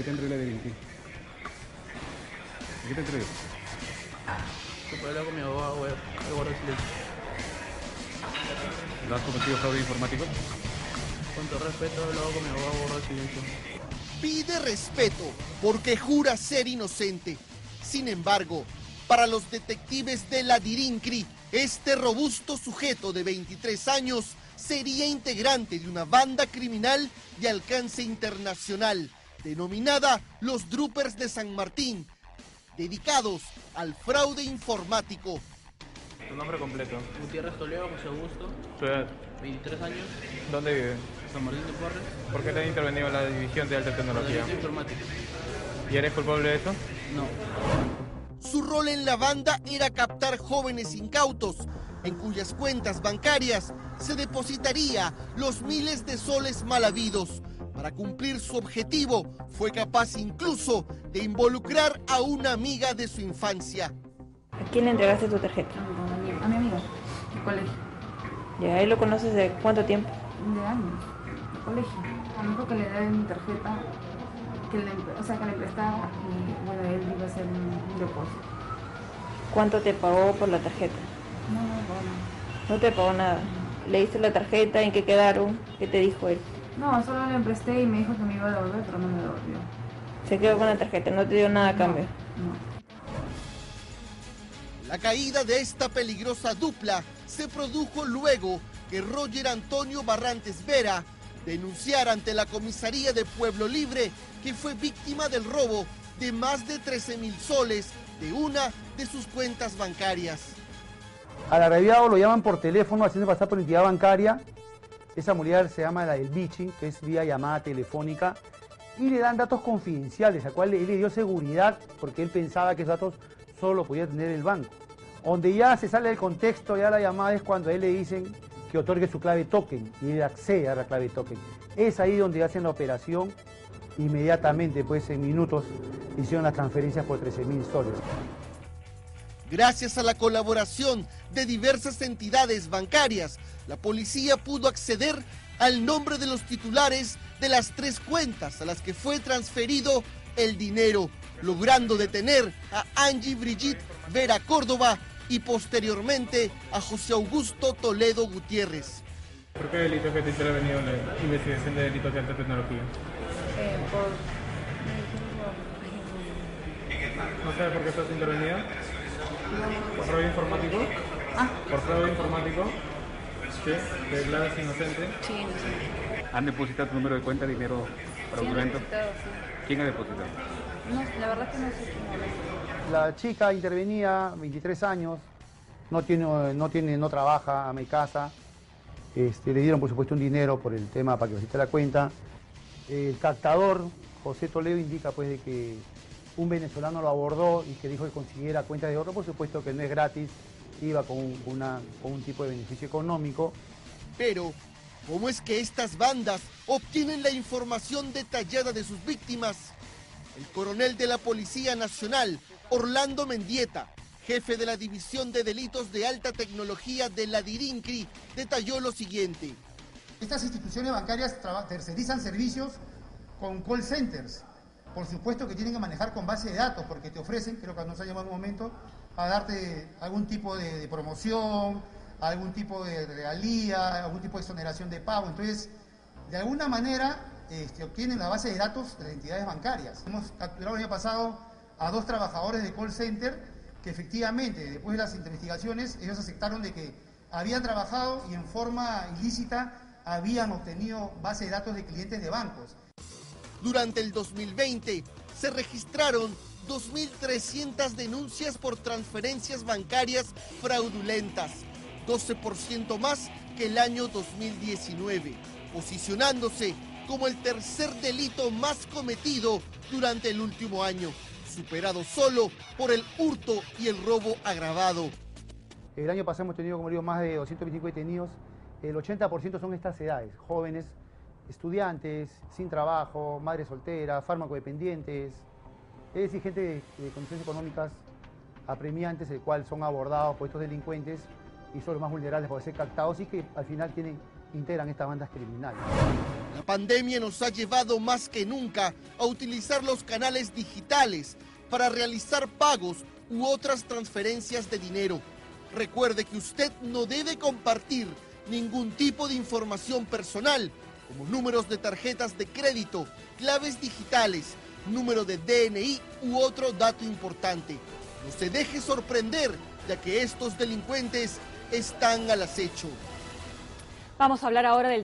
qué te entró la? ¿Por qué te entró? Que por hablar con mi abogado, a guardar silencio. ¿Lo has cometido fraude informático? Con todo respeto, lo hago con mi abogado, silencio. Pide respeto porque jura ser inocente. Sin embargo, para los detectives de la Dirincri, este robusto sujeto de 23 años sería integrante de una banda criminal de alcance internacional, denominada los Droopers de San Martín, dedicados al fraude informático. Tu nombre completo. Gutiérrez Toledo, José Augusto, Tu edad. 23 años, ¿Dónde vive? San Martín de Porres, ¿Por qué te han intervenido en la división de alta tecnología? Analista informática. ¿Y eres culpable de eso? No, Su rol en la banda era captar jóvenes incautos, en cuyas cuentas bancarias se depositaría los miles de soles mal habidos. Para cumplir su objetivo, fue capaz incluso de involucrar a una amiga de su infancia. ¿A quién le entregaste tu tarjeta? A mi amigo, de colegio, Ya, él lo conoces de cuánto tiempo. de años, de colegio. A mí que le den mi tarjeta, que le, o sea, que le prestaba y bueno, él iba a hacer un, un depósito. ¿Cuánto te pagó por la tarjeta? No, no, no. No te pagó nada. Le diste la tarjeta, ¿en qué quedaron? ¿Qué te dijo él? No, solo le presté y me dijo que me iba a devolver, pero no me devolvió. Se quedó con la tarjeta, no te dio nada a cambio. No. La caída de esta peligrosa dupla se produjo luego que Roger Antonio Barrantes Vera denunciara ante la comisaría de Pueblo Libre que fue víctima del robo de más de 13 mil soles de una de sus cuentas bancarias. Al arrebiado lo llaman por teléfono haciendo pasar por entidad bancaria. Esa modalidad se llama la del bitching, que es vía llamada telefónica. Y le dan datos confidenciales, a cual él le dio seguridad porque él pensaba que esos datos solo podía tener el banco. Donde ya se sale del contexto, ya la llamada es cuando a él le dicen que otorgue su clave token y él accede a la clave token. Es ahí donde hacen la operación. Inmediatamente, pues en minutos, hicieron las transferencias por 13 mil soles. Gracias a la colaboración de diversas entidades bancarias, la policía pudo acceder al nombre de los titulares de las tres cuentas a las que fue transferido el dinero, logrando detener a Angie Brigitte Vera Córdoba y posteriormente a José Augusto Toledo Gutiérrez. ¿Por qué delitos que te intervenido en la investigación de delitos de alta tecnología? Eh, por... ¿No sabes por qué estás intervenido? ¿Por fraude informático? Ah, ¿Por fraude informático? Sí, te declaras inocente. sí, no sé. ¿Han depositado tu número de cuenta dinero fraudulento? Sí, han depositado, sí. ¿Quién ha depositado? No, la verdad que no sé quién es. La chica intervenía, 23 años, no tiene, no tiene, no trabaja, ama y casa. Este, le dieron por supuesto un dinero por el tema para que visite la cuenta. El captador, José Toledo, indica pues de que un venezolano lo abordó y que dijo que consiguiera cuenta de oro, por supuesto que no es gratis, iba con, un- una- con un tipo de beneficio económico. Pero, ¿cómo es que estas bandas obtienen la información detallada de sus víctimas? El coronel de la Policía Nacional, Orlando Mendieta, jefe de la División de Delitos de Alta Tecnología de la DIRINCRI, detalló lo siguiente. Estas instituciones bancarias tercerizan servicios con call centers. Por supuesto que tienen que manejar con base de datos, porque te ofrecen, creo que nos ha llamado un momento, a darte algún tipo de, de promoción, algún tipo de regalía, algún tipo de exoneración de pago. Entonces, de alguna manera, este, obtienen la base de datos de las entidades bancarias. Hemos capturado el año pasado a dos trabajadores de call center que efectivamente, después de las investigaciones, ellos aceptaron de que habían trabajado y en forma ilícita habían obtenido base de datos de clientes de bancos. Durante el 2020 se registraron 2.300 denuncias por transferencias bancarias fraudulentas, 12% más que el año 2019, posicionándose como el tercer delito más cometido durante el último año, superado solo por el hurto y el robo agravado. El año pasado hemos tenido, como digo, más de 225 detenidos. El 80% son estas edades, jóvenes, estudiantes, sin trabajo, madres solteras, fármacodependientes, es decir, gente de, de condiciones económicas apremiantes, el cual son abordados por estos delincuentes y son los más vulnerables por ser captados y que al final tienen, integran estas bandas criminales. La pandemia nos ha llevado más que nunca a utilizar los canales digitales para realizar pagos u otras transferencias de dinero. Recuerde que usted no debe compartir ningún tipo de información personal, como números de tarjetas de crédito, claves digitales, número de DNI u otro dato importante. No se deje sorprender, ya que estos delincuentes están al acecho. Vamos a hablar ahora del